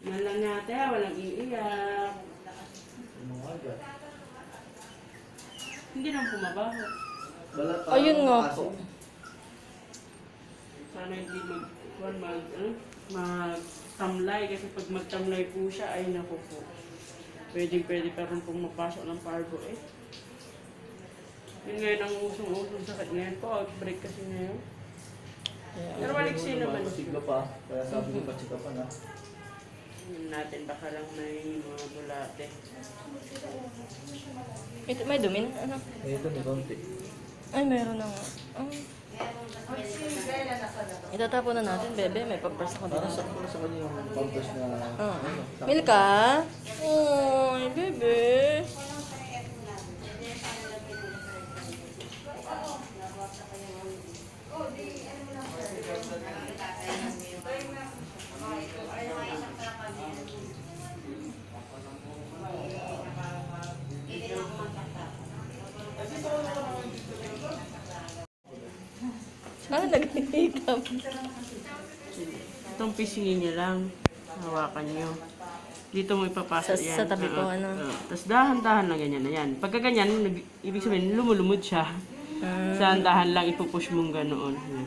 Malang yata, walang iiyak. Hindi naman pumabaho. Wala. Ayun nga po. Sana hindi mag, kuhan mag, ano, magtamlay. Kasi pag magtamlay po siya, ay naku po. Pwede, pwede pa rin pong mapasok ng parbo eh. Yun ngayon ang usong-usong sakit ngayon po. Outbreak kasi ngayon. Pero balik siya naman. Sigla. Kaya sabi ko, mhm. pa na. Yun natin, baka lang may mga bulate. Ito, may dumi na, ano? Ito, may konti. Ay, meron na nga. Oh. Itatapon na natin, bebe. May pampers ako Parang dito. sakto na sa kanya yung pampers na... Ah. ano, sakto. Milka? Oy, bebe. Saan nag-hikam? Itong pisingin niya lang. Hawakan niyo. Dito mo ipapasok Sa- yan. sa tabi ko, ano? oo. Tapos dahan-dahan lang ganyan na yan. Pagka ganyan, nag, ibig sabihin lumulumod siya. Ah. Sa dahan lang ipupush mong ganoon. Yan.